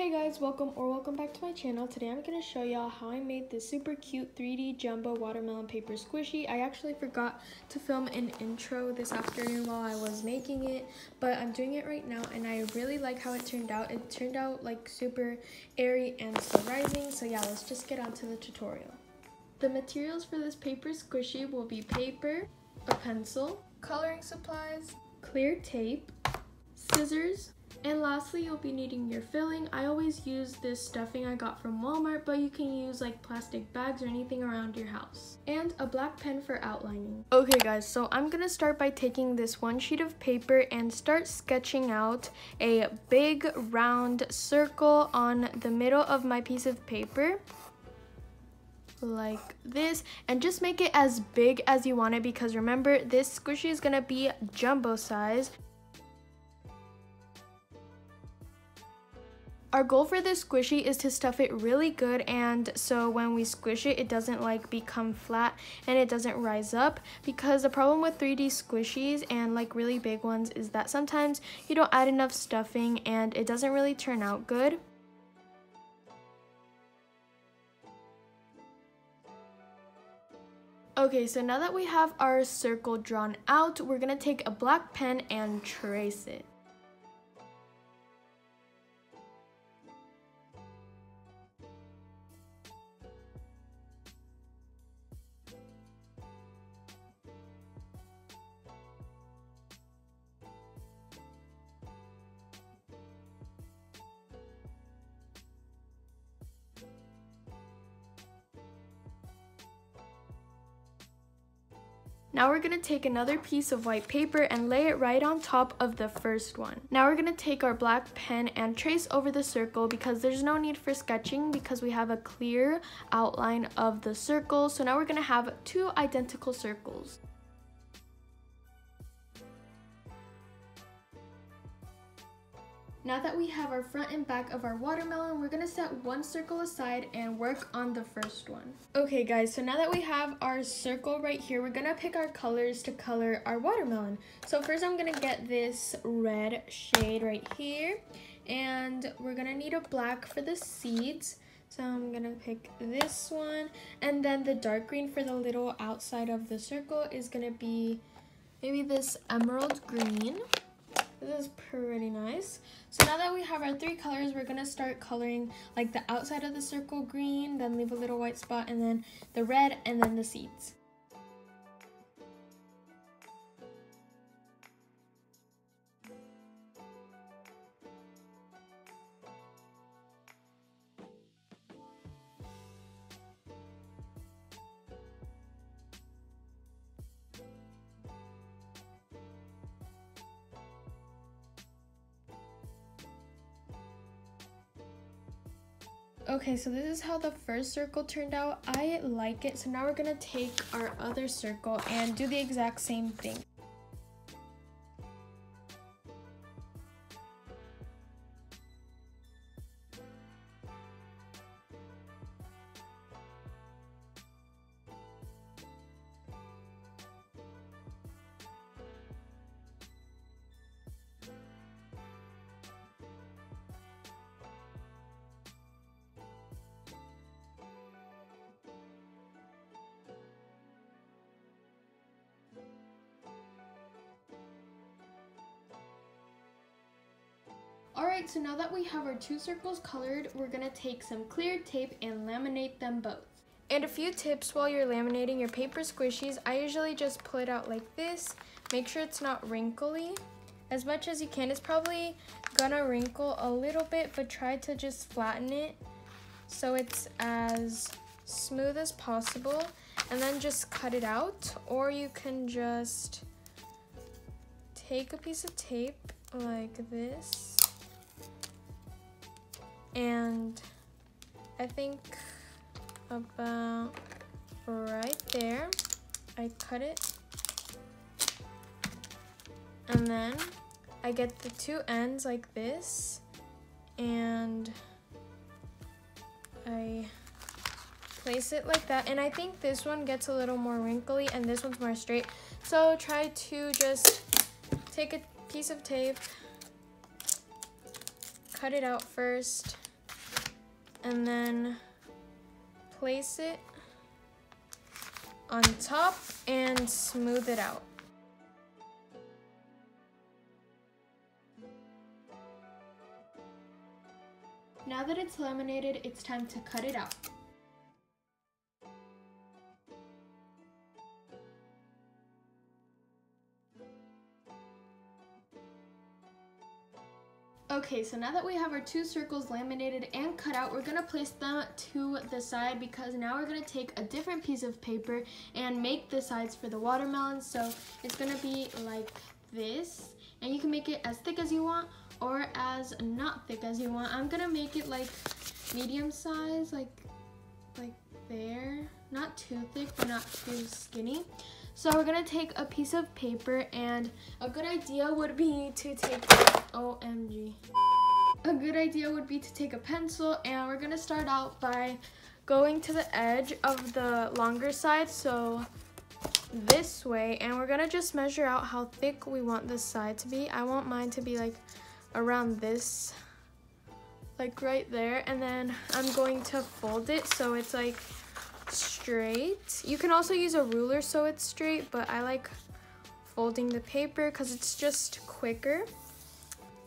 Hey guys, welcome or welcome back to my channel. Today I'm going to show y'all how I made this super cute 3D jumbo watermelon paper squishy. I actually forgot to film an intro this afternoon while I was making it, but I'm doing it right now and I really like how it turned out. It turned out like super airy and still rising, so yeah, let's just get on to the tutorial. The materials for this paper squishy will be paper, a pencil, coloring supplies, clear tape, scissors, and lastly, you'll be needing your filling. I always use this stuffing I got from Walmart, but you can use like plastic bags or anything around your house. And a black pen for outlining. Okay guys, so I'm gonna start by taking this one sheet of paper and start sketching out a big round circle on the middle of my piece of paper like this and just make it as big as you want it because remember this squishy is gonna be jumbo size Our goal for this squishy is to stuff it really good and so when we squish it, it doesn't like become flat and it doesn't rise up because the problem with 3D squishies and like really big ones is that sometimes you don't add enough stuffing and it doesn't really turn out good. Okay, so now that we have our circle drawn out, we're gonna take a black pen and trace it. Now we're to take another piece of white paper and lay it right on top of the first one. Now we're to take our black pen and trace over the circle because there's no need for sketching because we have a clear outline of the circle. So now we're to have two identical circles. Now that we have our front and back of our watermelon, we're gonna set one circle aside and work on the first one. Okay guys, so now that we have our circle right here, we're gonna pick our colors to color our watermelon. So first I'm gonna get this red shade right here, and we're gonna need a black for the seeds. So I'm gonna pick this one, and then the dark green for the little outside of the circle is gonna be maybe this emerald green. This is pretty nice. So now that we have our three colors, we're gonna start coloring like the outside of the circle green, then leave a little white spot, and then the red, and then the seeds. Okay, so this is how the first circle turned out. I like it. So now we're gonna take our other circle and do the exact same thing. Alright, so now that we have our two circles colored, we're going to take some clear tape and laminate them both. And a few tips while you're laminating your paper squishies, I usually just pull it out like this. Make sure it's not wrinkly as much as you can. It's probably gonna wrinkle a little bit, but try to just flatten it so it's as smooth as possible. And then just cut it out, or you can just take a piece of tape like this and I think about right there I cut it. And then I get the two ends like this. And I place it like that. And I think this one gets a little more wrinkly and this one's more straight. So try to just take a piece of tape cut it out first and then place it on top and smooth it out. Now that it's laminated, it's time to cut it out. Okay, so now that we have our two circles laminated and cut out, we're gonna place them to the side because now we're gonna take a different piece of paper and make the sides for the watermelon. So it's gonna be like this, and you can make it as thick as you want or as not thick as you want. I'm gonna make it like medium size, like, like there. Not too thick, but not too skinny. So we're gonna take a piece of paper and a good idea would be to take, OMG. A good idea would be to take a pencil and we're gonna start out by going to the edge of the longer side. So this way and we're gonna just measure out how thick we want this side to be. I want mine to be like around this, like right there. And then I'm going to fold it so it's like straight. You can also use a ruler so it's straight, but I like folding the paper because it's just quicker.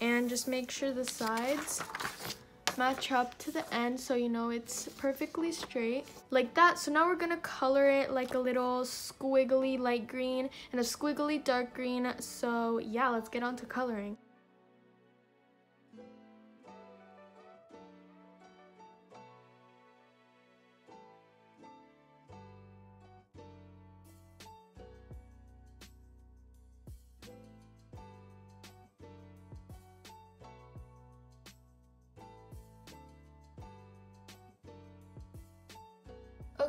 And just make sure the sides match up to the end so you know it's perfectly straight like that so now we're gonna color it like a little squiggly light green and a squiggly dark green so yeah let's get on to coloring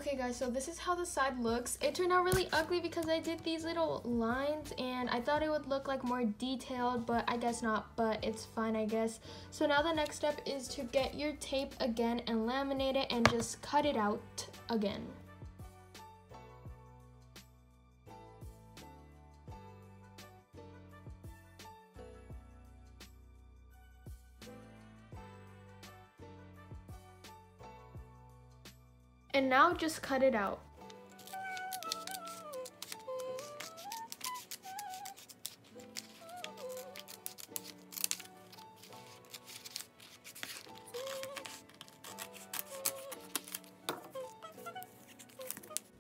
Okay guys, so this is how the side looks. It turned out really ugly because I did these little lines and I thought it would look like more detailed, but I guess not, but it's fine I guess. So now the next step is to get your tape again and laminate it and just cut it out again. And now just cut it out.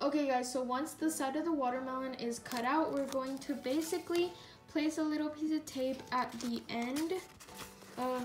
Okay guys, so once the side of the watermelon is cut out, we're going to basically place a little piece of tape at the end of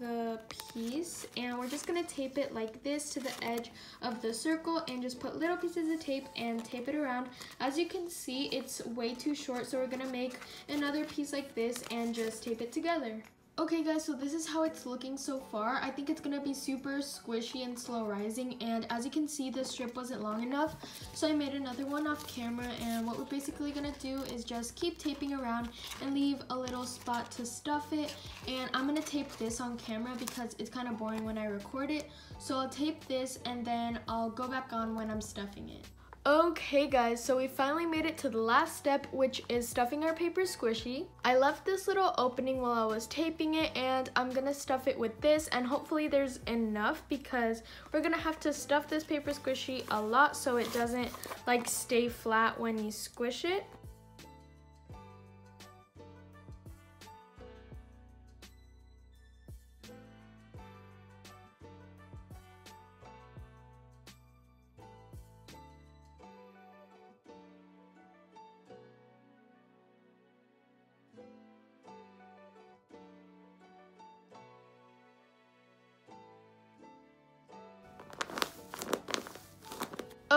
the piece and we're just gonna tape it like this to the edge of the circle and just put little pieces of tape and tape it around. As you can see, it's way too short, so we're gonna make another piece like this and just tape it together. Okay guys, so this is how it's looking so far. I think it's gonna be super squishy and slow rising and as you can see the strip wasn't long enough so I made another one off camera and what we're basically gonna do is just keep taping around and leave a little spot to stuff it and I'm gonna tape this on camera because it's kind of boring when I record it so I'll tape this and then I'll go back on when I'm stuffing it. Okay guys, so we finally made it to the last step, which is stuffing our paper squishy. I left this little opening while I was taping it and I'm gonna stuff it with this and hopefully there's enough because we're gonna have to stuff this paper squishy a lot so it doesn't like stay flat when you squish it.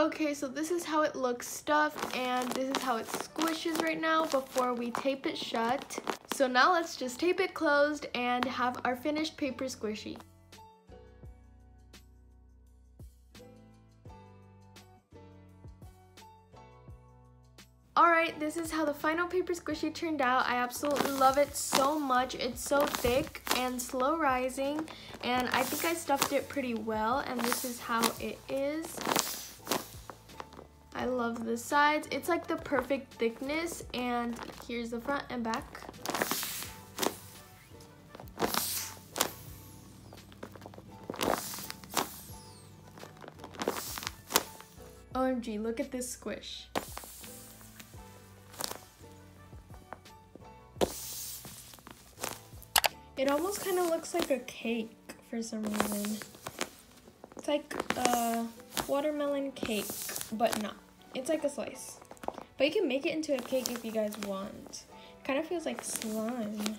Okay, so this is how it looks stuffed and this is how it squishes right now before we tape it shut. So now let's just tape it closed and have our finished paper squishy. Alright, this is how the final paper squishy turned out. I absolutely love it so much. It's so thick and slow rising and I think I stuffed it pretty well and this is how it is. I love the sides. It's like the perfect thickness and here's the front and back. OMG, look at this squish. It almost kind of looks like a cake for some reason. It's like a watermelon cake, but not. It's like a slice. But you can make it into a cake if you guys want. Kind of feels like slime.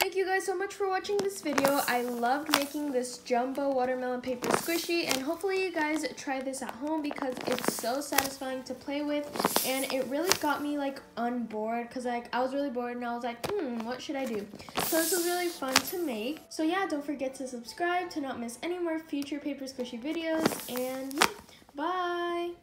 Thank you guys so much for watching this video. I loved making this jumbo watermelon paper squishy and hopefully you guys try this at home because it's so satisfying to play with and it really got me like on board because like I was really bored and I was like hmm what should I do so this was really fun to make so yeah don't forget to subscribe to not miss any more future paper squishy videos and yeah bye